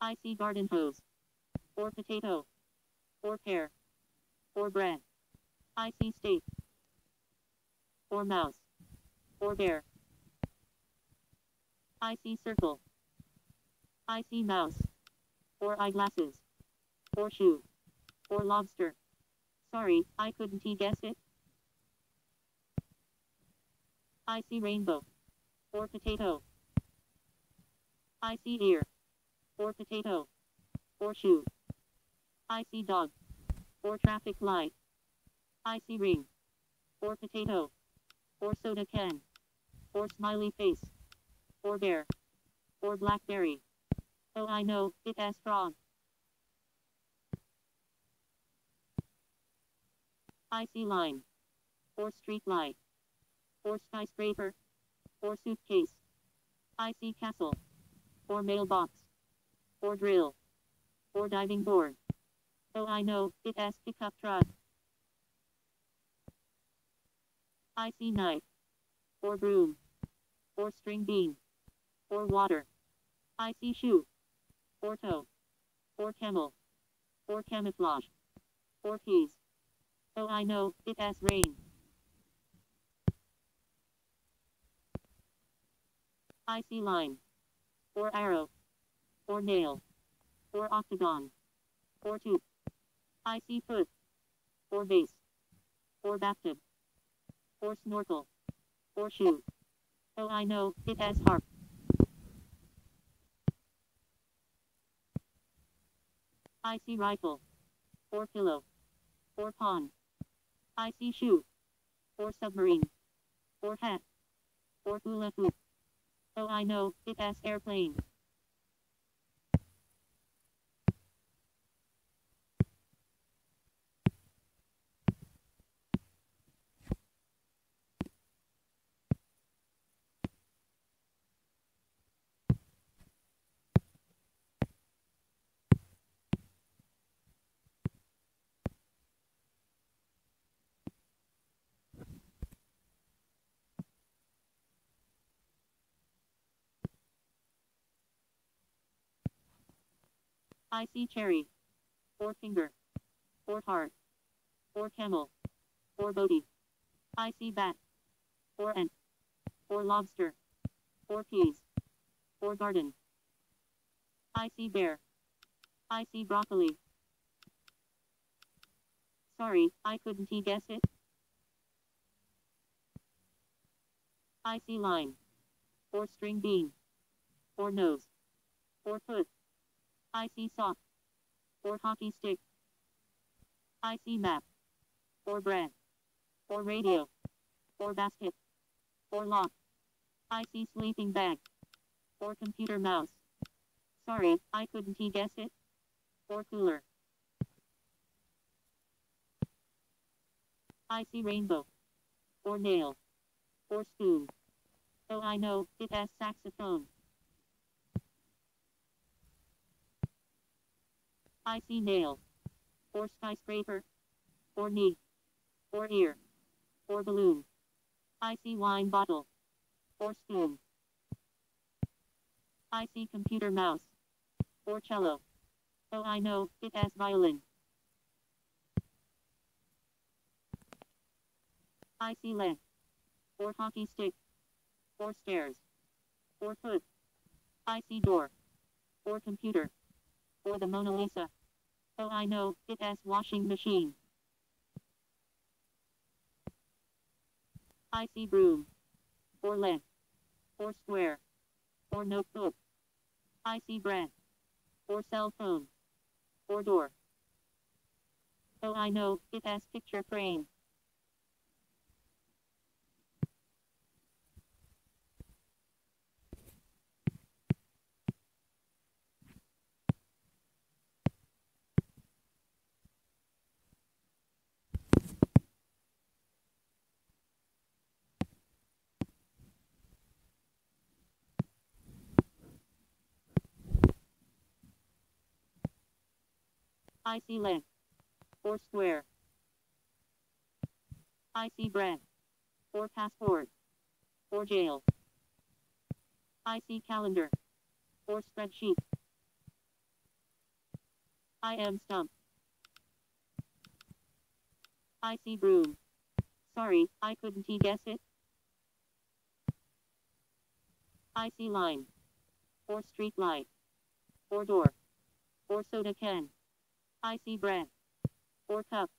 I see garden hose. Or potato. Or pear. Or bread. I see steak. Or mouse. Or bear. I see circle. I see mouse. Or eyeglasses. Or shoe. Or lobster. Sorry, I couldn't guess it. I see rainbow. Or potato. I see ear. Or potato. Or shoe. I see dog. Or traffic light. I see ring. Or potato. Or soda can. Or smiley face. Or bear. Or blackberry. Oh I know, it has frog. I see line. Or street light. Or skyscraper. Or suitcase. I see castle. Or mailbox. Or drill. Or diving board. Oh I know, it has pickup truck. I see knife. Or broom. Or string bean. Or water. I see shoe. Or toe. Or camel. Or camouflage. Or peas. Oh I know, it has rain. I see line. Or arrow. Or nail. Or octagon. Or tooth. I see foot. Or vase. Or bathtub. Or snorkel. Or shoe. Oh I know, it has harp. I see rifle. Or pillow. Or pawn. I see shoe. Or submarine. Or hat. Or hula hoop. Oh I know, it has airplane. I see cherry. Or finger. Or heart. Or camel. Or bodie. I see bat. Or ant. Or lobster. Or peas. Or garden. I see bear. I see broccoli. Sorry, I couldn't guess it. I see line. Or string bean. Or nose. Or foot. I see sock. Or hockey stick. I see map. Or bread. Or radio. Or basket. Or lock. I see sleeping bag. Or computer mouse. Sorry, I couldn't guess it. Or cooler. I see rainbow. Or nail. Or spoon. Oh I know, it has saxophone. I see nail. Or skyscraper. Or knee. Or ear. Or balloon. I see wine bottle. Or spoon. I see computer mouse. Or cello. Oh I know, it has violin. I see leg. Or hockey stick. Or stairs. Or foot. I see door. Or computer. Or the Mona Lisa. Oh I know, it has washing machine. I see broom. Or leg. Or square. Or notebook. I see bread. Or cell phone. Or door. Oh I know, it has picture frame. I see leg. Or square. I see bread. Or passport. Or jail. I see calendar. Or spreadsheet. I am stumped. I see broom. Sorry, I couldn't guess it? I see line. Or street light. Or door. Or soda can. I see bread. Or cup.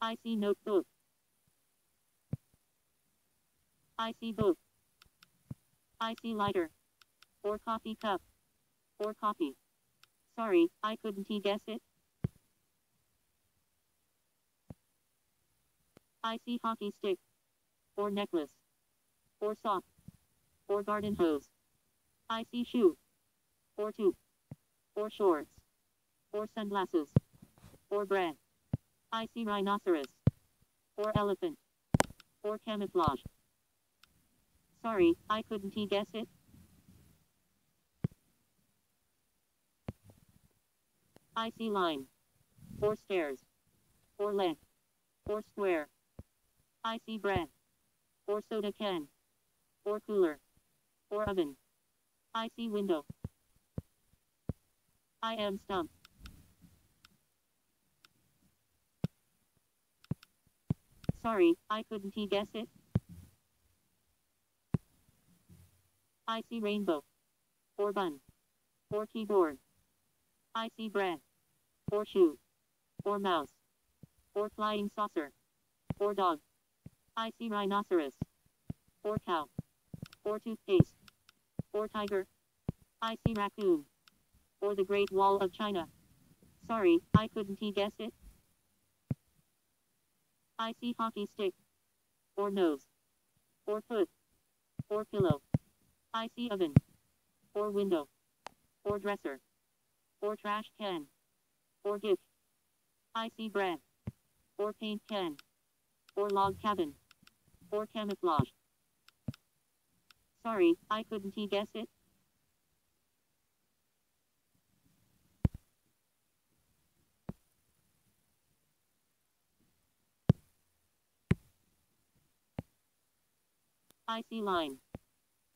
I see notebook. I see book. I see lighter. Or coffee cup. Or coffee. Sorry, I couldn't he guess it? I see hockey stick. Or necklace. Or sock. Or garden hose. I see shoe. Or tube. Or shorts. Or sunglasses. Or bread. I see rhinoceros. Or elephant. Or camouflage. Sorry, I couldn't guess it? I see line. Or stairs. Or leg. Or square. I see bread. Or soda can. Or cooler. Or oven. I see window. I am stumped. Sorry, I couldn't he guess it? I see rainbow. Or bun. Or keyboard. I see bread. Or shoe. Or mouse. Or flying saucer. Or dog. I see rhinoceros. Or cow. Or toothpaste. Or tiger. I see raccoon. Or the Great Wall of China. Sorry, I couldn't he guess it? I see hockey stick. Or nose. Or foot. Or pillow. I see oven. Or window. Or dresser. Or trash can. Or gift. I see bread. Or paint can. Or log cabin. Or camouflage. Sorry, I couldn't guess it? I see line.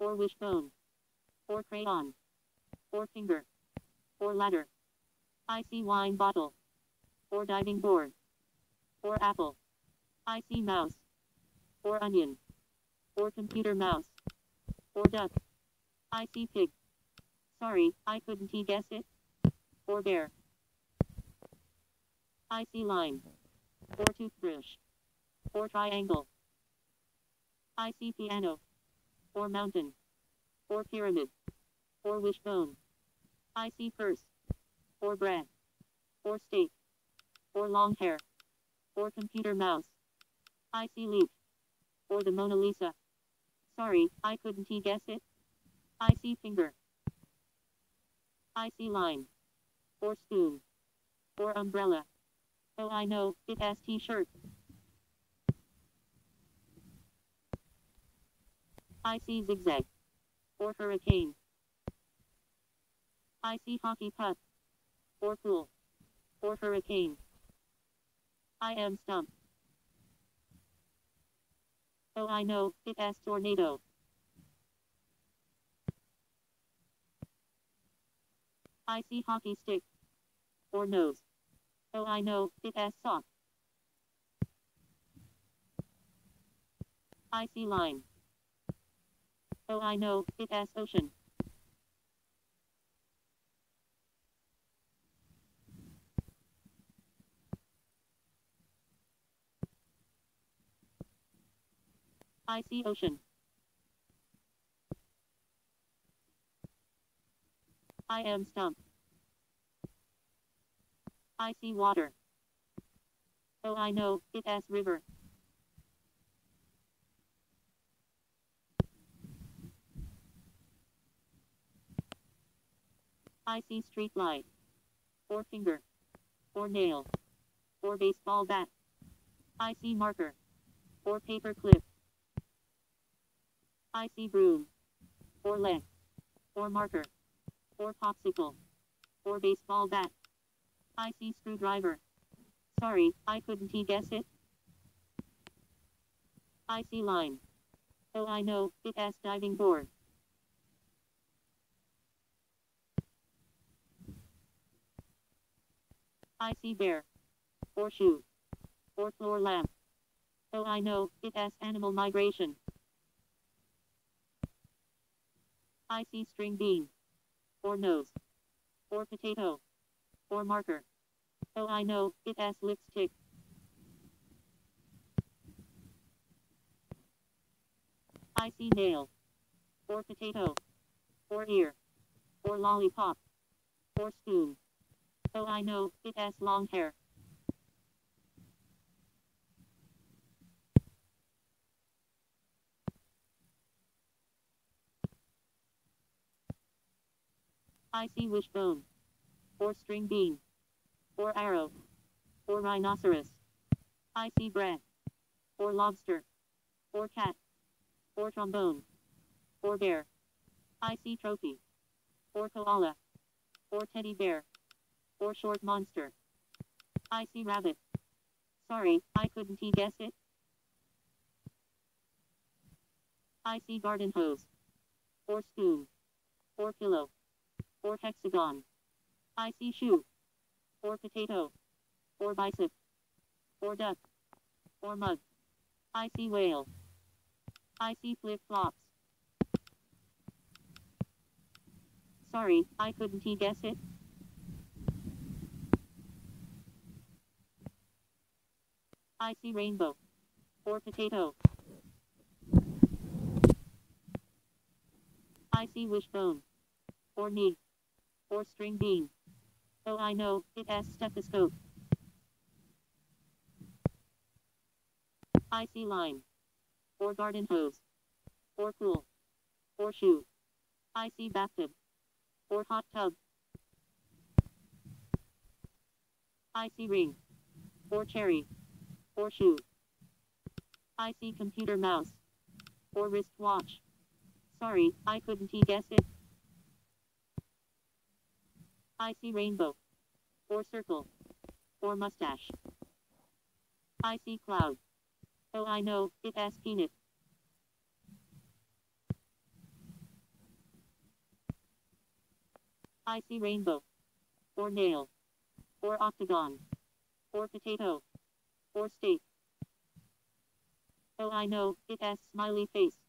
Or wishbone. Or crayon. Or finger. Or ladder. I see wine bottle. Or diving board. Or apple. I see mouse. Or onion. Or computer mouse. Or duck. I see pig. Sorry, I couldn't guess it? Or bear. I see line. Or toothbrush. Or triangle. I see piano. Or mountain. Or pyramid. Or wishbone. I see purse. Or bread. Or steak. Or long hair. Or computer mouse. I see leaf. Or the Mona Lisa. Sorry, I couldn't guess it? I see finger. I see line. Or spoon. Or umbrella. Oh I know, it has t-shirt. I see zigzag. Or hurricane. I see hockey puck. Or pool. Or hurricane. I am stumped. Oh I know, it has tornado. I see hockey stick. Or nose. Oh I know, it has sock. I see line. Oh I know, it has ocean. I see ocean. I am stumped. I see water. Oh I know, it has river. I see street light. Or finger. Or nail. Or baseball bat. I see marker. Or paper clip. I see broom. Or leg. Or marker. Or popsicle. Or baseball bat. I see screwdriver. Sorry, I couldn't he guess it? I see line. Oh I know, it has diving board. I see bear. Or shoe. Or floor lamp. Oh, I know, it has animal migration. I see string bean. Or nose. Or potato. Or marker. Oh, I know, it has lipstick. I see nail. Or potato. Or ear. Or lollipop. Or spoon. Oh, I know, it has long hair. I see wishbone. Or string bean. Or arrow. Or rhinoceros. I see bread. Or lobster. Or cat. Or trombone. Or bear. I see trophy. Or koala. Or teddy bear. Or short monster. I see rabbit. Sorry, I couldn't he guess it? I see garden hose. Or spoon. Or pillow. Or hexagon. I see shoe. Or potato. Or bicep. Or duck. Or mug. I see whale. I see flip-flops. Sorry, I couldn't he guess it? I see rainbow. Or potato. I see wishbone. Or knee. Or string bean. Oh, I know, it has stethoscope. I see line. Or garden hose. Or pool. Or shoe. I see bathtub. Or hot tub. I see ring. Or cherry. Or shoe. I see computer mouse. Or wristwatch. Sorry, I couldn't guess it? I see rainbow. Or circle. Or mustache. I see cloud. Oh, I know, it has peanut. I see rainbow. Or nail. Or octagon. Or potato. Or. Oh, I know, it has smiley face.